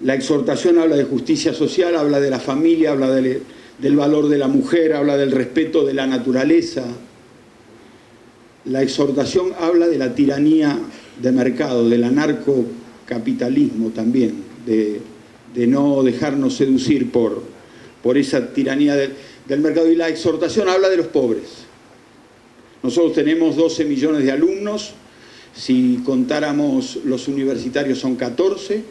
La exhortación habla de justicia social, habla de la familia, habla del valor de la mujer, habla del respeto de la naturaleza. La exhortación habla de la tiranía de mercado, del anarcocapitalismo también, de, no dejarnos seducir por, por esa tiranía del mercado. Y la exhortación habla de los pobres. Nosotros tenemos 12 millones de alumnos, si contáramos los universitarios son 14,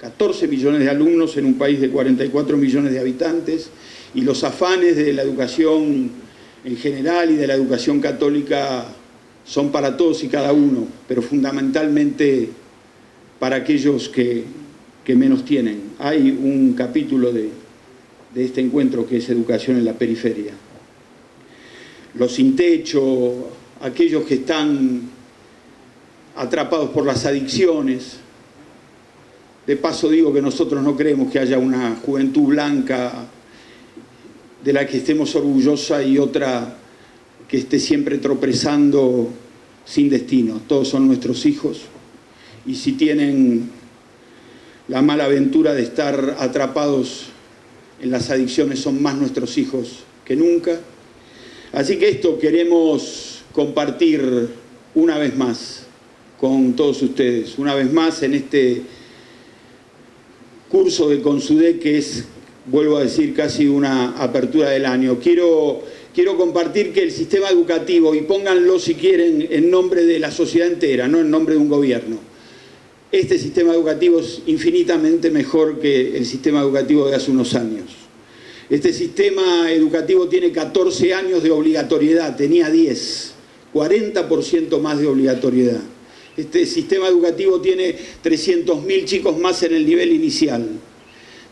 14 millones de alumnos en un país de 44 millones de habitantes y los afanes de la educación en general y de la educación católica son para todos y cada uno, pero fundamentalmente para aquellos que, menos tienen. Hay un capítulo de, de este encuentro que es educación en la periferia. Los sin techo, aquellos que están atrapados por las adicciones. De paso digo que nosotros no creemos que haya una juventud blanca de la que estemos orgullosa y otra que esté siempre tropezando sin destino. Todos son nuestros hijos y si tienen la mala aventura de estar atrapados en las adicciones son más nuestros hijos que nunca. Así que esto queremos compartir una vez más con todos ustedes. Una vez más en este curso de Consudé que es, vuelvo a decir, casi una apertura del año. Quiero, quiero compartir que el sistema educativo, y pónganlo si quieren en nombre de la sociedad entera, no en nombre de un gobierno, este sistema educativo es infinitamente mejor que el sistema educativo de hace unos años. Este sistema educativo tiene 14 años de obligatoriedad, tenía 10, 40% más de obligatoriedad. Este sistema educativo tiene 300.000 chicos más en el nivel inicial,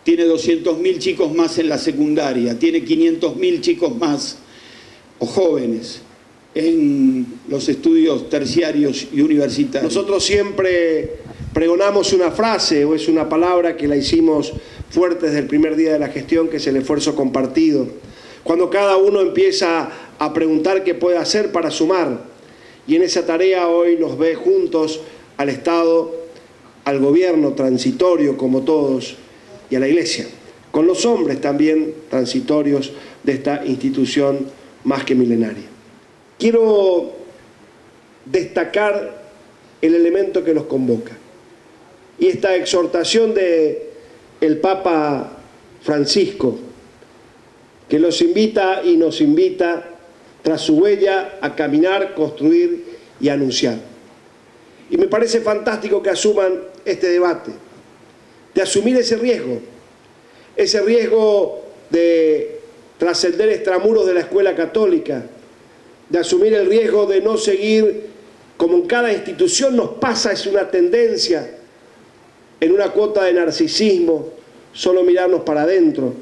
tiene 200.000 chicos más en la secundaria, tiene 500.000 chicos más o jóvenes en los estudios terciarios y universitarios. Nosotros siempre pregonamos una frase o es una palabra que la hicimos fuerte desde el primer día de la gestión, que es el esfuerzo compartido. Cuando cada uno empieza a preguntar qué puede hacer para sumar, y en esa tarea hoy nos ve juntos al Estado, al gobierno transitorio como todos y a la Iglesia, con los hombres también transitorios de esta institución más que milenaria. Quiero destacar el elemento que los convoca y esta exhortación de el Papa Francisco que los invita y nos invita tras su huella a caminar, construir y anunciar. Y me parece fantástico que asuman este debate, de asumir ese riesgo, ese riesgo de trascender extramuros de la escuela católica, de asumir el riesgo de no seguir como en cada institución nos pasa, es una tendencia, en una cuota de narcisismo, solo mirarnos para adentro,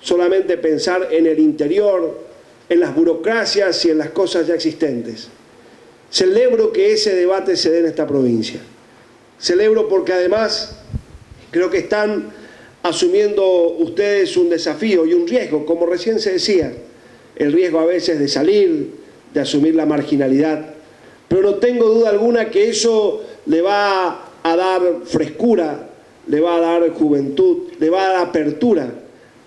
solamente pensar en el interior, en las burocracias y en las cosas ya existentes. Celebro que ese debate se dé en esta provincia. Celebro porque además creo que están asumiendo ustedes un desafío y un riesgo, como recién se decía, el riesgo a veces de salir, de asumir la marginalidad, pero no tengo duda alguna que eso le va a dar frescura, le va a dar juventud, le va a dar apertura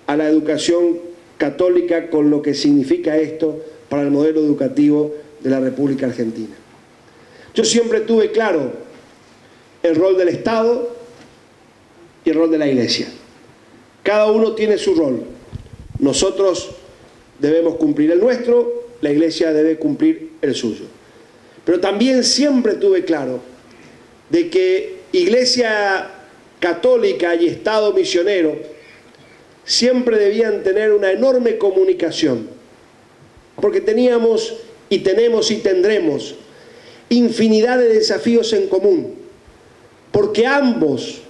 a la educación católica con lo que significa esto para el modelo educativo de la República Argentina. Yo siempre tuve claro el rol del Estado y el rol de la Iglesia. Cada uno tiene su rol. Nosotros debemos cumplir el nuestro, la Iglesia debe cumplir el suyo. Pero también siempre tuve claro de que Iglesia católica y Estado misionero siempre debían tener una enorme comunicación, porque teníamos y tenemos y tendremos infinidad de desafíos en común, porque ambos,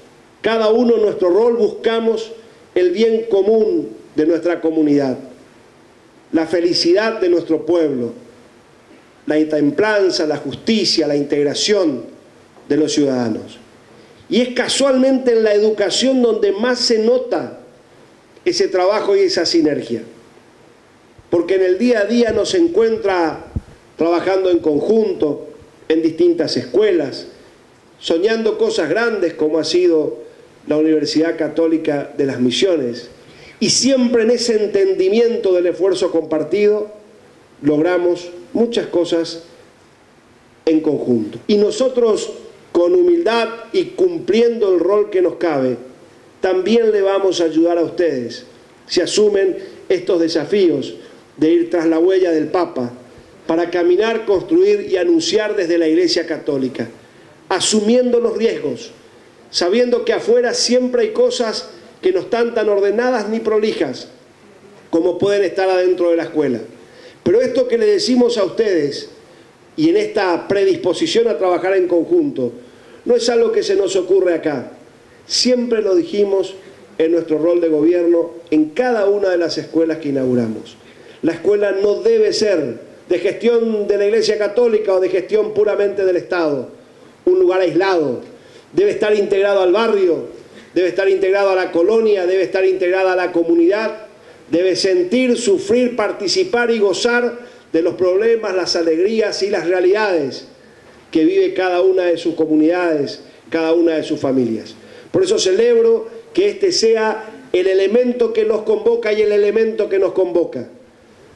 cada uno en nuestro rol, buscamos el bien común de nuestra comunidad, la felicidad de nuestro pueblo, la templanza, la justicia, la integración de los ciudadanos. Y es casualmente en la educación donde más se nota ese trabajo y esa sinergia. Porque en el día a día nos encuentra trabajando en conjunto, en distintas escuelas, soñando cosas grandes como ha sido la Universidad Católica de las Misiones. Y siempre en ese entendimiento del esfuerzo compartido logramos muchas cosas en conjunto. Y nosotros, con humildad y cumpliendo el rol que nos cabe, también le vamos a ayudar a ustedes si asumen estos desafíos de ir tras la huella del Papa para caminar, construir y anunciar desde la Iglesia Católica, asumiendo los riesgos, sabiendo que afuera siempre hay cosas que no están tan ordenadas ni prolijas como pueden estar adentro de la escuela. Pero esto que le decimos a ustedes y en esta predisposición a trabajar en conjunto, no es algo que se nos ocurre acá. Siempre lo dijimos en nuestro rol de gobierno en cada una de las escuelas que inauguramos. La escuela no debe ser de gestión de la Iglesia Católica o de gestión puramente del Estado, un lugar aislado. Debe estar integrado al barrio, debe estar integrado a la colonia, debe estar integrada a la comunidad, debe sentir, sufrir, participar y gozar de los problemas, las alegrías y las realidades que vive cada una de sus comunidades, cada una de sus familias. Por eso celebro que este sea el elemento que nos convoca y el elemento que nos convoca.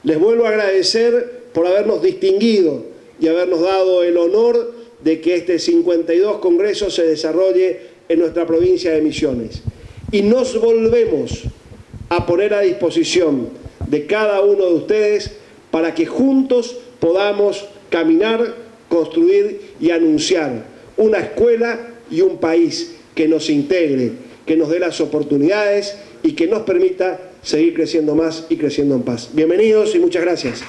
Les vuelvo a agradecer por habernos distinguido y habernos dado el honor de que este 52 Congreso se desarrolle en nuestra provincia de Misiones. Y nos volvemos a poner a disposición de cada uno de ustedes para que juntos podamos caminar, construir y anunciar una escuela y un país que nos integre, que nos dé las oportunidades y que nos permita seguir creciendo más y creciendo en paz. Bienvenidos y muchas gracias.